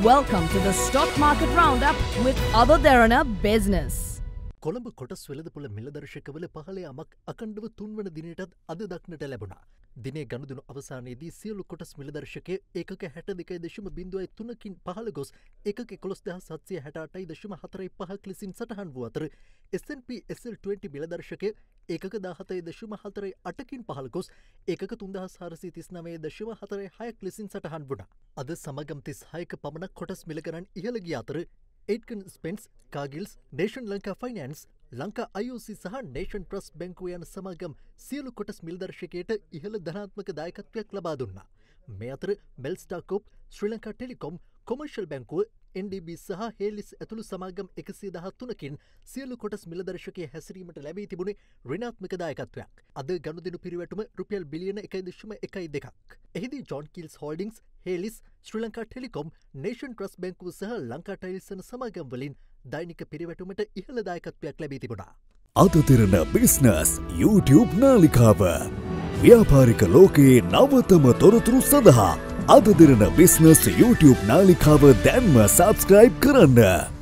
Welcome to the Stock Market Roundup with Other Derana Business. Colombo කොටස් වෙළදපොළ මිලදර්ශකවල පහලේ අමක් අකණ්ඩව තුන්වන දිනයටත් අද දක්නට ලැබුණා. දිනේ ගණදුණු අවසානයේදී සියලු කොටස් මිලදර්ශකය ඒකක හැට දෙකයි දශම බිඳුවයි තුනකින් පහළ ගොස් එක කොළොස් දහ සත්සය හැටයි දශම හතරයි පහක් ලෙසින් සටහන් වූ අතර SNP SL20 මිලදර්ශකය ඒකක දාහතයි දශම හතරයි අටකින් පහළ ගොස් ඒකක තුන්දහස් හරසි තිස්නමේ දශම හතරයි හයක් ලෙසින් සටහන් වුණා. අද සමගම් තිස් හයක පමණක් කොටස් මිලකරන් ඉහළගිය අතර ඒකන් ස්පෙන්ස් කාගිල්ස් නේෂන් ලංකා ෆයිනන්ස් ලංකා අයෝC සහ නේෂන් ප්‍රස් බැංකුව යන සමාගම් සියලු කොටස් මිල්දර්ශකයට ඉහළ ධනාත්මක දායකත්වයක් ලබා දුන්නා. මේ අතර බෙල්ස්ටාකෝප් ශ්‍රී ලංකා ටෙලිකොම් කොමර්ශල් බැංකුව NDB සහ හේලිස් ඇතුළු සමාගම් එකසේ දහත්තුනකින් සියලු කොටස් මිලදර්ශකය හැසිරීමට ලැබී තිබුණේ රිනාත්මක දායකත්වයක්. අද ගණුදනු පිරිවැටුම රුපියල් බිලියන එකයි දශම එකයි දෙකක්. එහිදී John Keells holdings Hayleys Sri Lanka telecom nation trust බැංකුව සහ ලංකා ටයිල්සන සමාගම් වලින් දෛනික පිරිවැටුමට ඉහළ දායකත්වයක් ලැබී තිබුණා. අදතිරන බිස්නස් YouTube නාලිකාව ව්‍යාපාරික ලෝකයේ නවතම තොරතුරු සඳහා අදදිරන බිස්නස් YouTube නාලිකාව දැන්ම සබස්ක්‍රයිබ් කරන්න.